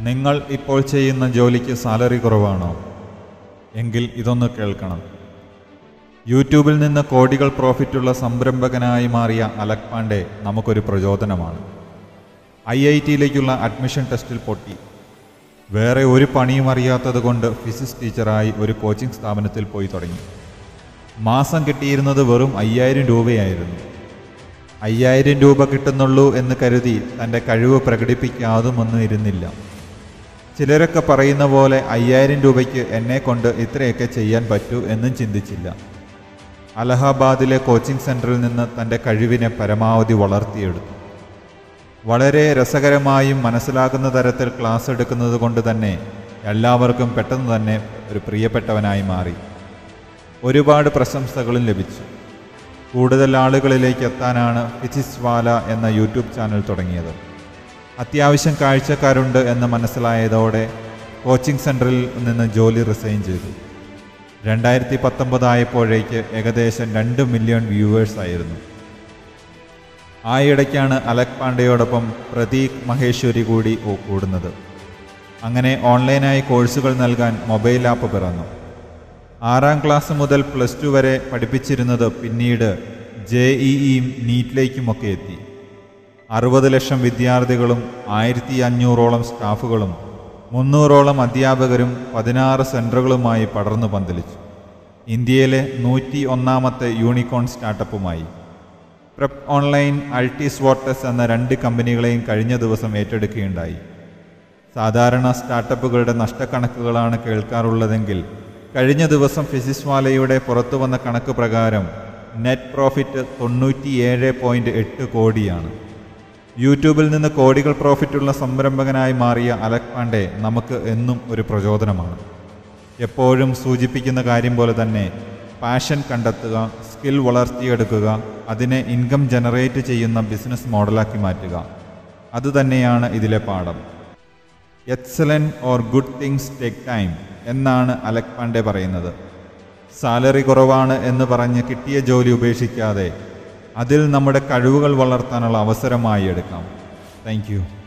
നിങ്ങൾ ഇപ്പോൾ ചെയ്യുന്ന ജോലിക്ക് സാലറി കുറവാണോ? എങ്കിൽ ഇതൊന്ന് കേൾക്കണം. യൂട്യൂബിൽ നിന്ന് കോടികൾ പ്രോഫിറ്റുള്ള സംരംഭകനായി മാറിയ അലക് പാണ്ഡെ നമുക്കൊരു പ്രചോദനമാണ്. ഐ ഐ ടിയിലേക്കുള്ള അഡ്മിഷൻ ടെസ്റ്റിൽ പൊട്ടി. വേറെ ഒരു പണിയും അറിയാത്തത് കൊണ്ട് ഫിസിക്സ് ടീച്ചറായി ഒരു കോച്ചിംഗ് സ്ഥാപനത്തിൽ പോയി തുടങ്ങി. മാസം കിട്ടിയിരുന്നത് വെറും അയ്യായിരം രൂപയായിരുന്നു. അയ്യായിരം രൂപ കിട്ടുന്നുള്ളൂ എന്ന് കരുതി തന്റെ കഴിവ് പ്രകടിപ്പിക്കാതുമൊന്നും ഇരുന്നില്ല. ചിലരൊക്കെ പറയുന്ന പോലെ അയ്യായിരം രൂപയ്ക്ക് എന്നെ കൊണ്ട് ഇത്രയൊക്കെ ചെയ്യാൻ പറ്റൂ എന്നും ചിന്തിച്ചില്ല. അലഹബാദിലെ കോച്ചിംഗ് സെന്ററിൽ നിന്ന് തന്റെ കഴിവിനെ പരമാവധി വളർത്തിയെടുത്തു. വളരെ രസകരമായും മനസ്സിലാകുന്ന തരത്തിൽ ക്ലാസ് എടുക്കുന്നത് കൊണ്ട് തന്നെ എല്ലാവർക്കും പെട്ടെന്ന് തന്നെ ഒരു പ്രിയപ്പെട്ടവനായി മാറി. ഒരുപാട് പ്രശംസകളും ലഭിച്ചു. കൂടുതൽ ആളുകളിലേക്ക് എത്താനാണ് ഫിച്ചിസ്വാല വാല എന്ന യൂട്യൂബ് ചാനൽ തുടങ്ങിയത്. അത്യാവശ്യം കാഴ്ചക്കാരുണ്ട് എന്ന് മനസ്സിലായതോടെ കോച്ചിംഗ് സെന്ററിൽ നിന്ന് ജോലി റിസൈൻ ചെയ്തു. രണ്ടായിരത്തി പത്തൊമ്പതായപ്പോഴേക്ക് ഏകദേശം രണ്ട് മില്യൺ വ്യൂവേഴ്സ് ആയിരുന്നു. ആ ഇടയ്ക്കാണ് അലക് പാണ്ഡെയോടൊപ്പം പ്രതീക് മഹേശ്വരി കൂടി കൂടുന്നത്. അങ്ങനെ ഓൺലൈനായി കോഴ്സുകൾ നൽകാൻ മൊബൈൽ ആപ്പ് പിറന്നു. ആറാം ക്ലാസ് മുതൽ പ്ലസ് ടു വരെ പഠിപ്പിച്ചിരുന്നത് പിന്നീട് ജെ ഇയും നീറ്റിലേക്കുമൊക്കെ എത്തി. അറുപത് ലക്ഷം വിദ്യാർത്ഥികളും ആയിരത്തി അഞ്ഞൂറോളം സ്റ്റാഫുകളും മുന്നൂറോളം അധ്യാപകരും പതിനാറ് സെന്ററുകളുമായി പടർന്നു പന്തലിച്ചു. ഇന്ത്യയിലെ നൂറ്റി ഒന്നാമത്തെ യൂണിക്കോൺ സ്റ്റാർട്ടപ്പുമായി. പ്രെപ് ഓൺലൈൻ അൾട്ടീസ് വോട്ടസ് എന്ന രണ്ട് കമ്പനികളെയും കഴിഞ്ഞ ദിവസം ഏറ്റെടുക്കുകയുണ്ടായി. സാധാരണ സ്റ്റാർട്ടപ്പുകളുടെ നഷ്ടക്കണക്കുകളാണ് കേൾക്കാറുള്ളതെങ്കിൽ കഴിഞ്ഞ ദിവസം ഫിസിക്സ് വാലയുടെ പുറത്തു വന്ന കണക്ക് പ്രകാരം നെറ്റ് പ്രോഫിറ്റ് തൊണ്ണൂറ്റിയേഴ് പോയിന്റ് എട്ട് കോടിയാണ്. യൂട്യൂബിൽ നിന്ന് കോടികൾ പ്രോഫിറ്റുള്ള സംരംഭകനായി മാറിയ അലക് പാണ്ഡെ നമുക്ക് എന്നും ഒരു പ്രചോദനമാണ്. എപ്പോഴും സൂചിപ്പിക്കുന്ന കാര്യം പോലെ തന്നെ പാഷൻ കണ്ടെത്തുക സ്കിൽ വളർത്തിയെടുക്കുക അതിനെ ഇൻകം ജനറേറ്റ് ചെയ്യുന്ന ബിസിനസ് മോഡലാക്കി മാറ്റുക. അതുതന്നെയാണ് ഇതിലെ പാഠം. Excellent or good things take time എന്നാണ് അലക് പാണ്ഡെ പറയുന്നത്. സാലറി കുറവാണ് എന്ന് പറഞ്ഞ് കിട്ടിയ ജോലി ഉപേക്ഷിക്കാതെ അതിൽ നമ്മുടെ കഴിവുകൾ വളർത്താനുള്ള അവസരമായി എടുക്കാം. താങ്ക്